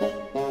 Música